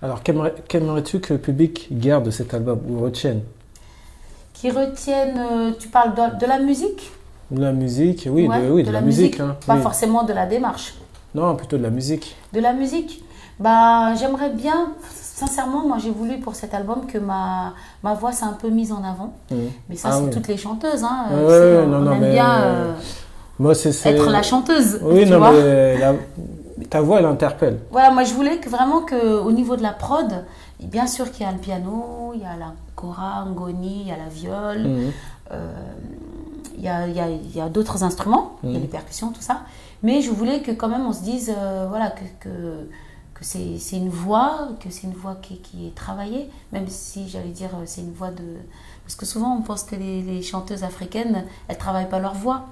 Alors, qu'aimerais-tu que le public garde de cet album ou retienne? Qui retiennent, euh, tu parles de, la musique? De la musique, oui, de, oui, de, la, musique. hein, pas forcément de la démarche. Non, plutôt de la musique. De la musique bah, J'aimerais bien, sincèrement, moi j'ai voulu pour cet album que ma, ma voix soit un peu mise en avant. Mmh. Mais ça, ah c'est toutes les chanteuses. Hein. Ouais, non, non, mais... bien euh, moi, c'est, être la chanteuse. Oui, non, mais ta voix, elle interpelle. Voilà, moi je voulais que vraiment qu'au niveau de la prod, bien sûr qu'il y a le piano, il y a la cora, ngoni, il y a la viole, mmh. euh, il y a, d'autres instruments, il y a mmh. les percussions, tout ça. Mais je voulais que quand même on se dise, euh, voilà, que, que que c'est une voix, que c'est une voix qui, qui, est travaillée, même si j'allais dire euh, c'est une voix de... Parce que souvent on pense que les, chanteuses africaines, elles travaillent pas leur voix.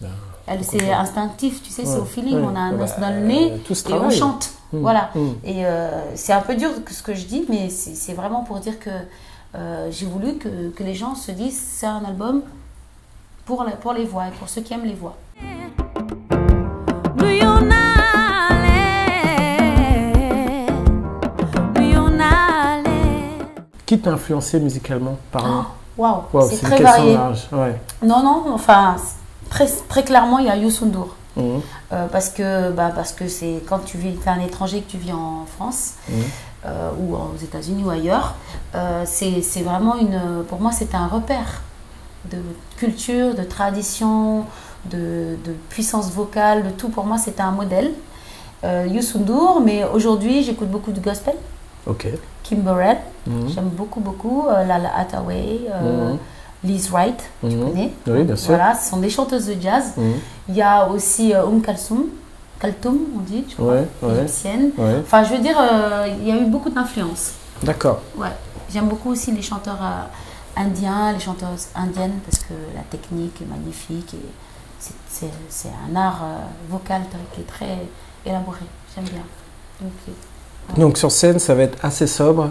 Ben, c'est instinctif, tu sais, c'est au feeling, on a un os dans le nez et on chante. Mmh, voilà. Mmh. Et euh, c'est un peu dur ce que je dis, mais c'est vraiment pour dire que euh, j'ai voulu que, que, les gens se disent c'est un album pour, pour les voix et pour ceux qui aiment les voix. Qui t'a influencé musicalement parlant Waouh, c'est très varié. Non, non, enfin, très, très clairement, il y a Youssou N'Dour. Mhm. Euh, parce que bah, parce que c'est quand tu vis es un étranger que tu vis en France mhm. euh, ou aux États-Unis ou ailleurs euh, c'est vraiment une pour moi c'est un repère de culture de tradition de, de, puissance vocale de tout pour moi c'était un modèle Youssou N'Dour mais aujourd'hui j'écoute beaucoup de gospel ok Kimberette, mhm. j'aime beaucoup, beaucoup. Euh, Lala Hathaway, euh, mhm. Liz Wright, tu mhm. connais Oui, bien sûr. Voilà, ce sont des chanteuses de jazz. Il y a aussi euh, Um Kalsoum, Kaltoum, on dit, tu crois, égyptienne. Enfin, je veux dire, il y a eu beaucoup d'influence. D'accord. Ouais. J'aime beaucoup aussi les chanteurs indiens, les chanteuses indiennes, parce que la technique est magnifique et c'est un art vocal qui est très élaboré. J'aime bien. Donc, donc sur scène, ça va être assez sobre.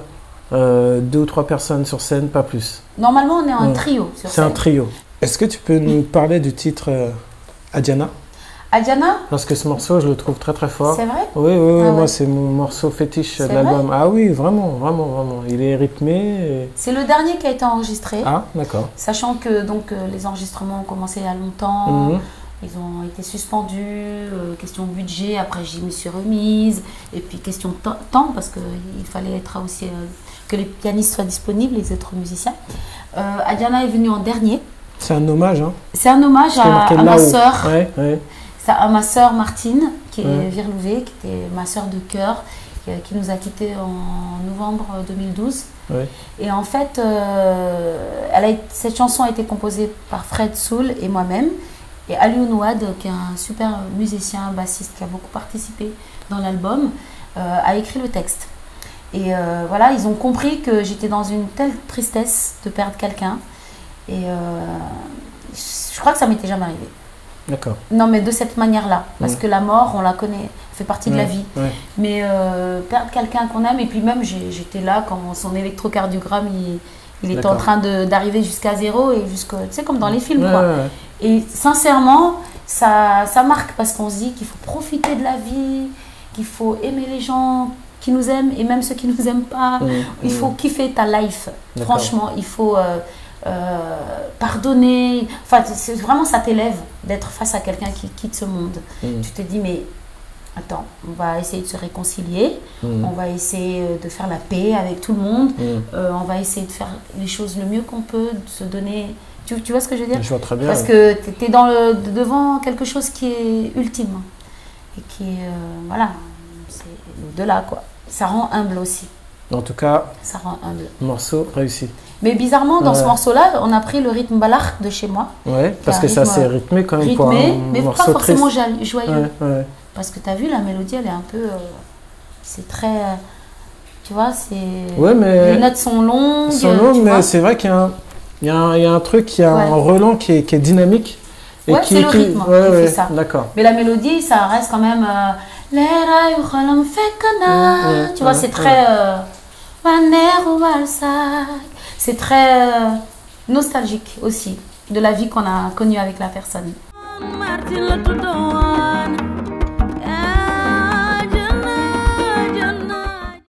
Euh, deux ou trois personnes sur scène, pas plus. Normalement, on est en trio sur scène. C'est un trio. Est-ce que tu peux nous parler du titre euh, Adiana Adiana Parce que ce morceau, je le trouve très très fort. C'est vrai? Oui, oui, ah moi c'est mon morceau fétiche de l'album. Ah oui, vraiment, vraiment, vraiment. Il est rythmé. C'est le dernier qui a été enregistré. Ah, d'accord. Sachant que donc euh, les enregistrements ont commencé il y a longtemps. Mhm. Ils ont été suspendus, euh, question budget, après j'y me suis remise, et puis question temps, parce qu'il fallait être aussi euh, que les pianistes soient disponibles, les autres musiciens. Euh, Adriana est venue en dernier. C'est un hommage, hein C'est un hommage à, ma sœur. À ma sœur Martine, qui est Virlouvé, qui était ma sœur de cœur, qui, nous a quittés en novembre 2012. Et en fait, elle a, cette chanson a été composée par Fred Soul et moi-même. Et Aliou Nouad, qui est un super musicien, bassiste, qui a beaucoup participé dans l'album, euh, a écrit le texte. Et euh, voilà, ils ont compris que j'étais dans une telle tristesse de perdre quelqu'un. Et euh, je crois que ça m'était jamais arrivé. D'accord. Non, mais de cette manière-là. Parce que la mort, on la connaît, fait partie de la vie. Mais perdre quelqu'un qu'on aime, et puis même, j'étais là quand son électrocardiogramme, il il est en train d'arriver jusqu'à zéro et jusqu'au. Tu sais, comme dans les films, quoi. Et sincèrement, ça, ça marque parce qu'on se dit qu'il faut profiter de la vie, qu'il faut aimer les gens qui nous aiment et même ceux qui ne nous aiment pas. Mmh, il faut mmh. kiffer ta life. Franchement, il faut euh, euh, pardonner. Enfin, vraiment, ça t'élève d'être face à quelqu'un qui quitte ce monde. Mmh. Tu te dis, mais attends, on va essayer de se réconcilier, mm. on va essayer euh, de faire la paix avec tout le monde, mm. euh, on va essayer de faire les choses le mieux qu'on peut, de se donner... Tu, tu, vois ce que je veux dire Je vois très bien. Parce que tu es dans le, devant quelque chose qui est ultime et qui est... Euh, voilà, c'est de là quoi. Ça rend humble aussi. En tout cas, ça rend humble. Morceau réussi. Mais bizarrement, dans ce morceau-là, on a pris le rythme balard de chez moi. Ouais, parce que ça c'est rythmé quand même. Rythmé, mais pas forcément joyeux. Ouais, parce que tu as vu, la mélodie, elle est un peu. Euh, c'est très. Euh, tu vois, c'est. Ouais, mais. Les notes sont longues. Sont longues, mais c'est vrai qu'il y, y, y, a un truc, il y a un relan qui est, qui est dynamique. Et ouais, c'est le rythme qui, fait ça. D'accord. Mais la mélodie, ça reste quand même. Euh, tu vois, c'est très. c'est très nostalgique aussi de la vie qu'on a connue avec la personne.